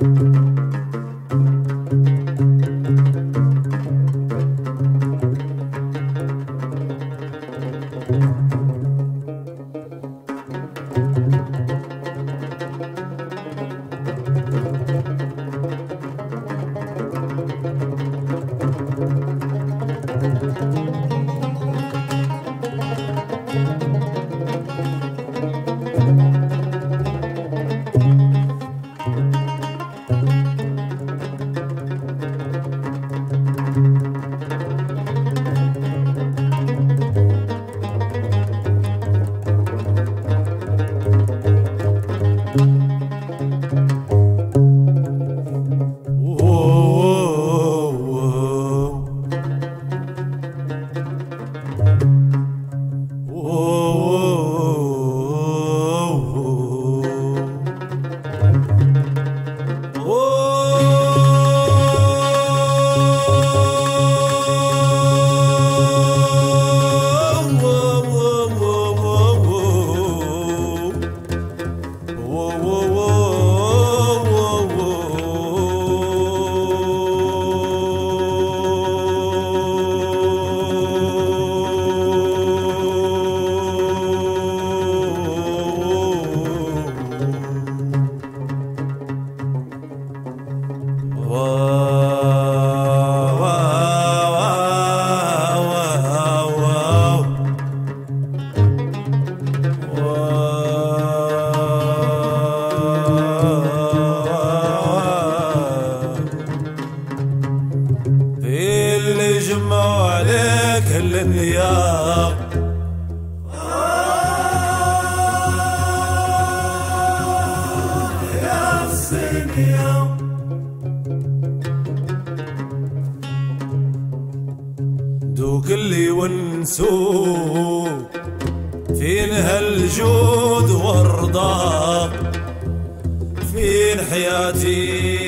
Thank دوك اللي ونسو فين هالجود والرضا فين حياتي؟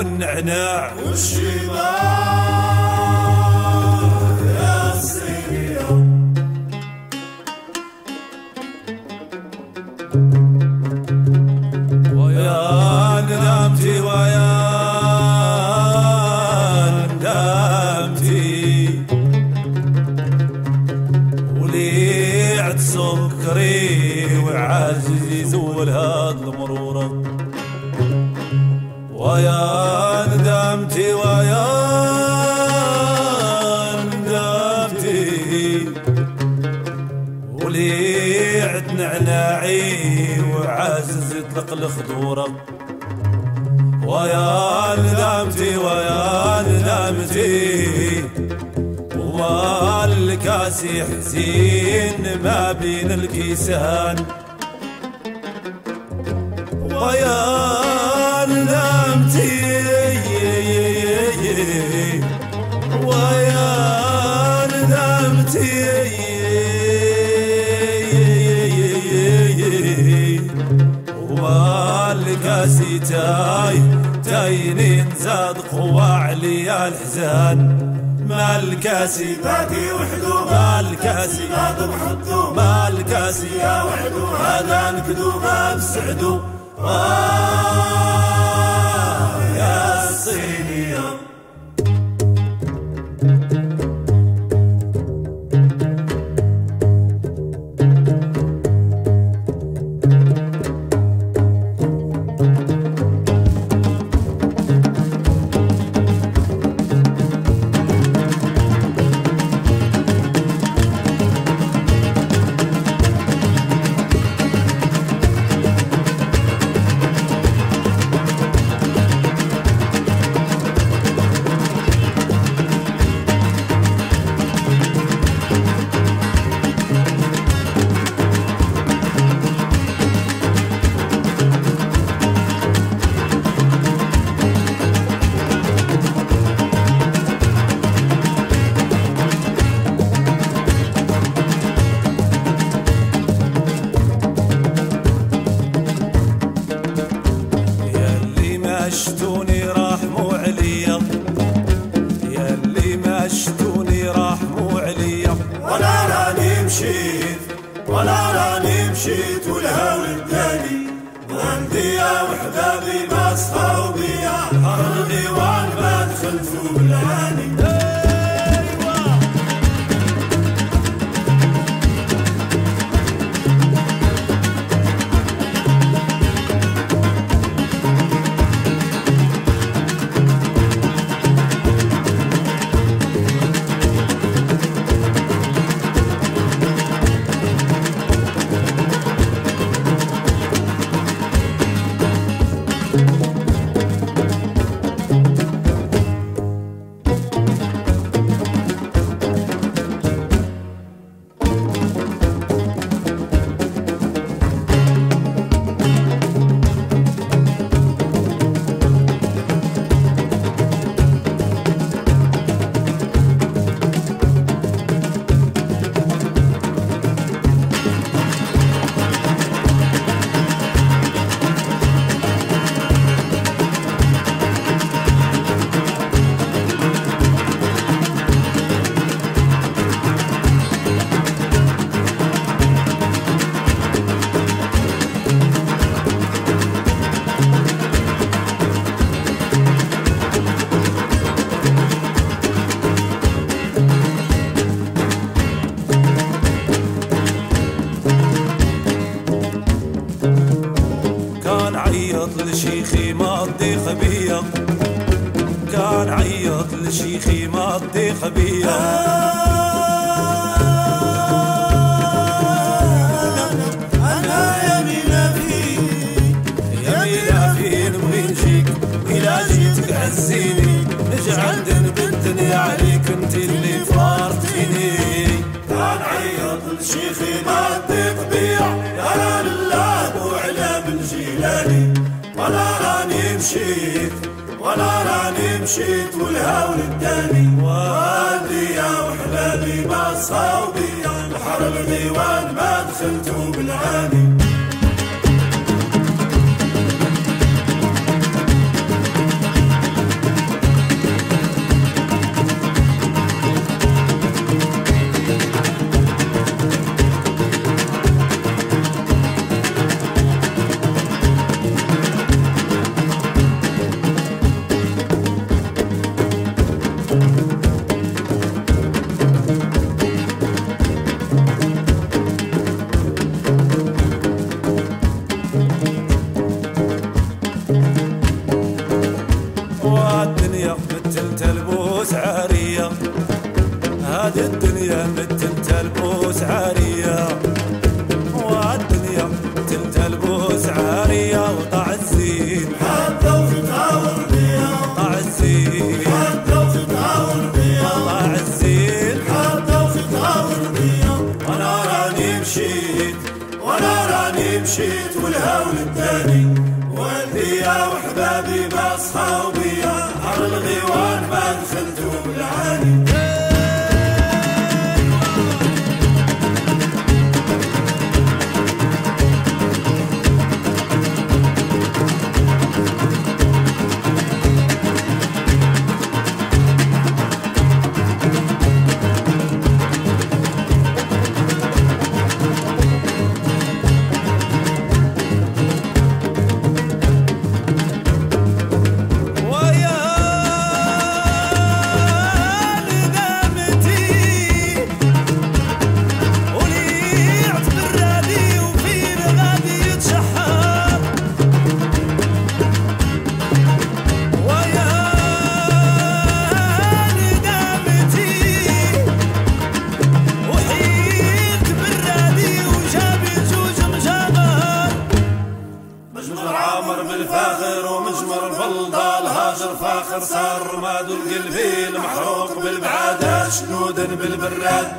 والنعناع. ويا ندمتي ويا ندمتي سكري وعزيزي زول هاد المرورة. ويا ندمتي ويا ندمتي وليعت نعناعي وعزز يطلق الخضورة ويا ندمتي ويا ندمتي وما الكاسي حزين ما بين الكيسان. ويا والكاسي تاي تاينين زاد قوى علي الحزان. ما الكاسي باقي وحدو ما الكاسي هذا بحدو ما الكاسي يا وحدو هذا نكدو ما بسعدو آه يا الصينية ما صفاو بيا حر الغيوان ما دخلتو بالعاني كان عيط لشيخي نجيك إلا جيتك عزيني نجعل بنتني عليك انت اللي فارتيني. كان عيط لشيخي ماضي مشيت والهول الداني وادي يا وحبابي ما مجمر عامر بالفاخر ومجمر الفلضال هاجر فاخر صار رماد القلبي المحروق بالبعادات شنودا بالبراد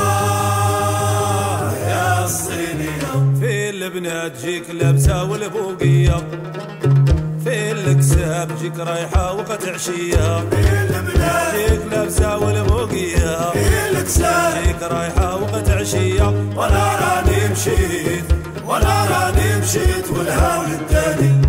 آه يا الصينية في البنات جيك لابسه والبوقيه في الكساب جيك رايحه وقت عشية. البلاد جيك لابسه والبوقيه الكساد جيك رايحه وقت عشية. ولا راني ولا مشيت والهول الداني